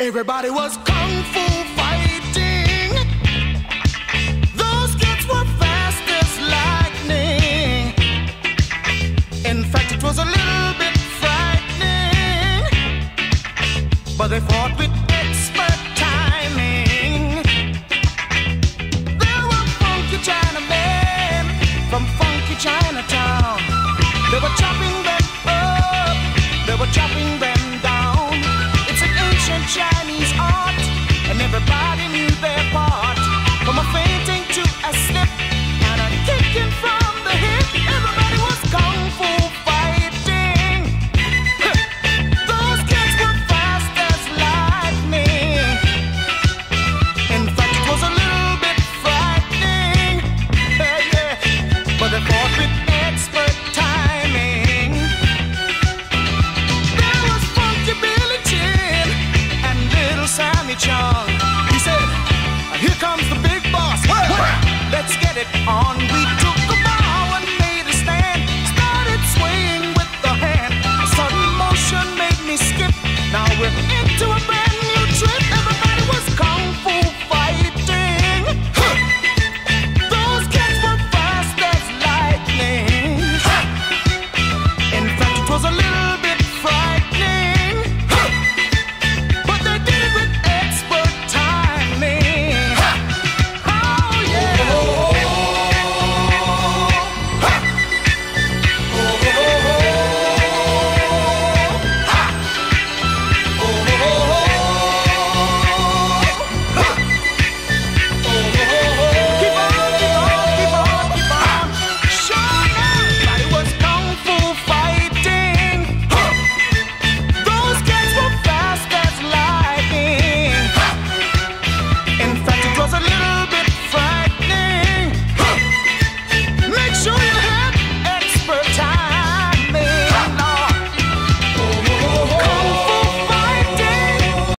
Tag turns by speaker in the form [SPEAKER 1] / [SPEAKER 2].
[SPEAKER 1] Everybody was kung fu In fact, it was a little bit frightening. But they fought with expert timing. There were funky Chinamen from funky Chinatown.